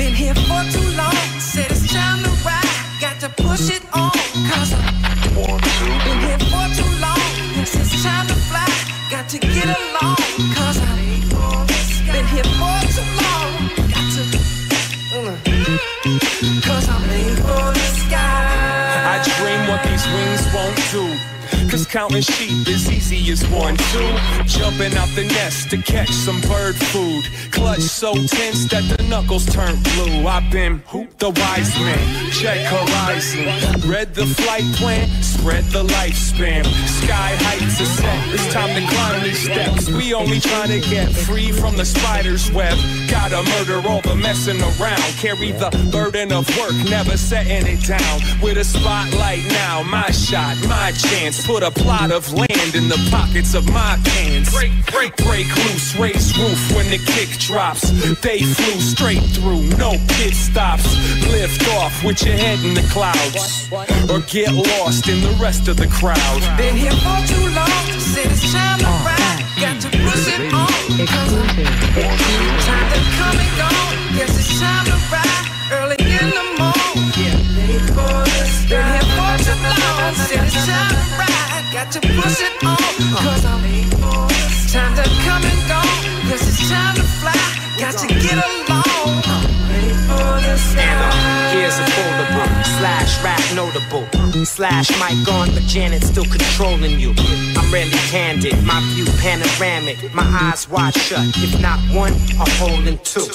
Been here for too long. Said it's time to ride. Got to push it on. Cause I've been here for too long. Yes, it's time to fly. Got to get along. Cause I've been here for too long. Got to. uh, Cause I'm made for the sky. I dream what these wings won't do. Cause counting sheep is easy as one, two. Jumping out the nest to catch some bird food. Clutch so tense that the knuckles turn blue. I've been the wise man, check horizon. Read the flight plan, spread the lifespan. Sky heights are set, it's time to climb these steps. We only trying to get free from the spider's web. Gotta murder all the messing around. Carry the burden of work, never setting it down. With a spotlight now, my shot, my chance. Put a plot of land in the pockets of my pants. Break, break, break loose, raise roof when the kick drops. They flew straight through, no pit stops. Lift off with your head in the clouds, or get lost in the rest of the crowd. Been here for too long. Said it's time to ride. Got to push it on. Cause time to come and go. Yes, it's time to ride. Long. Said it's time to ride. Got to push it on. Cause I'm time to come and go. Yes, it's time to fly. Got to get along. Ready for the sky. Gears are foldable, slash rap notable, slash mic on, but Janet still controlling you. I'm rarely candid, my view panoramic, my eyes wide shut. If not one, a hole in two.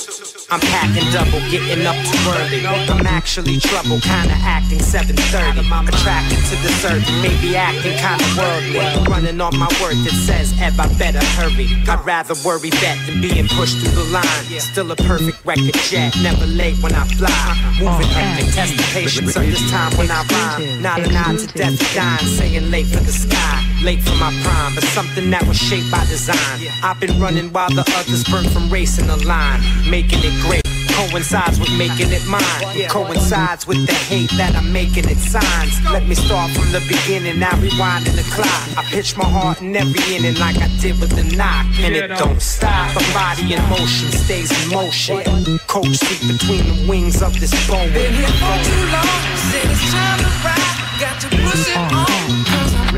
I'm packing double, getting up too early. I'm actually trouble, kinda acting 730. Attracted to the certain, maybe acting kinda worldly. Running on my word that says, Ev, I better hurry. I'd rather worry that than being pushed through the line. Still a perfect record jet, never late when I fly. Moving test the patience of this time when I rhyme. Not a nod to death or dying, saying late for the sky, late for my prime, but something that was shaped by design. I've been running while the others burn from racing the line, making it great. Coincides with making it mine. It coincides with the hate that I'm making it signs. Let me start from the beginning, now rewinding the clock. I pitch my heart in every inning like I did with the knock, and it don't stop. The body in motion stays in motion. Coach seat between the wings of this bone. Been here for too long. Said it's time to ride. Got to push it on. Cause I'm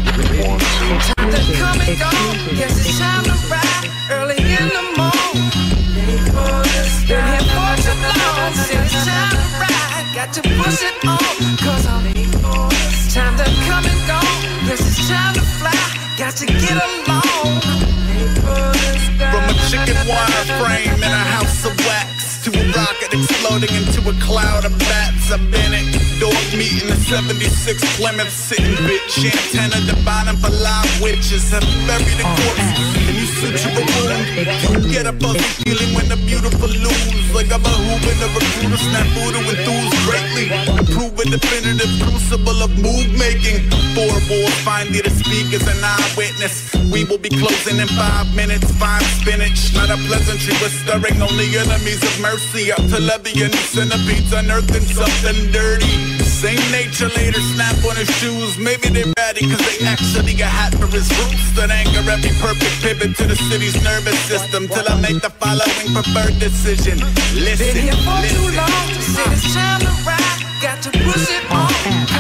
time to come and go. Yes, it's time to ride. Early in the morning. Been here for too long. Said time to ride. Got to push it on. Cause I'm time to come and go. Yes, it's time to fly. Got to get along. From a chicken wire frame in a house of wax to a rocket exploding into a cloud of bats. I've been it. Dog meat in the 76 Plymouth sitting bitch. Antenna divining for live witches. Have buried a corpse and you suture a wound. You get a fuzzy feeling when the beautiful. I'm a recruiter, snap voodoo enthused greatly. Improve a definitive crucible of move making. Four find you to speak as an eyewitness. We will be closing in five minutes. Fine spinach, not a pleasantry, but stirring only enemies of mercy. Up to levy and centipedes unearthing something dirty. Same nature later snap on his shoes. Maybe they're ready cause they actually got hot for his roots. That anger every perfect pivot to the city's nervous system. Till I make the following preferred decision. Listen, Been here for too listen. long. Said it's time to ride. Got to push it on.